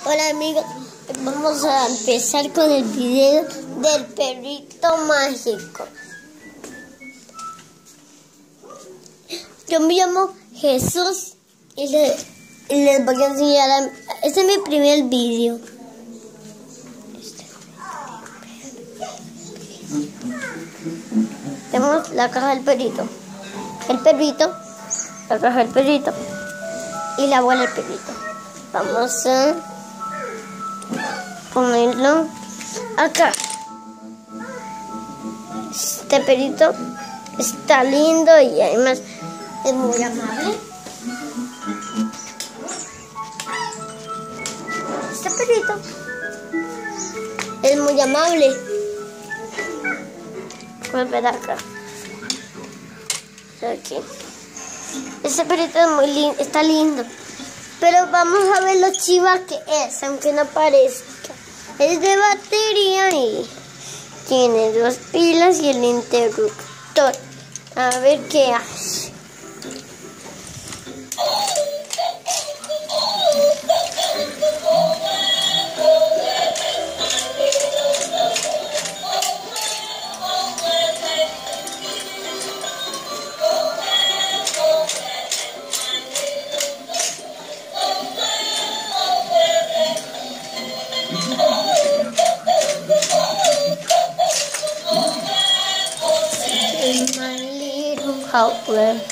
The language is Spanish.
Hola amigos, vamos a empezar con el video del perrito mágico. Yo me llamo Jesús y les, voy a enseñar, a, este es mi primer video. Tenemos la caja del perrito, el perrito, la caja del perrito y la bola del perrito. Vamos a ponerlo acá. Este perrito está lindo y además es muy amable. Este perrito es muy amable. Voy a ver acá. Aquí. Este perrito es muy lindo, está lindo. Pero vamos a ver lo chiva que es, aunque no parezca. Es de batería y tiene dos pilas y el interruptor. A ver qué hace. in my little hopeless.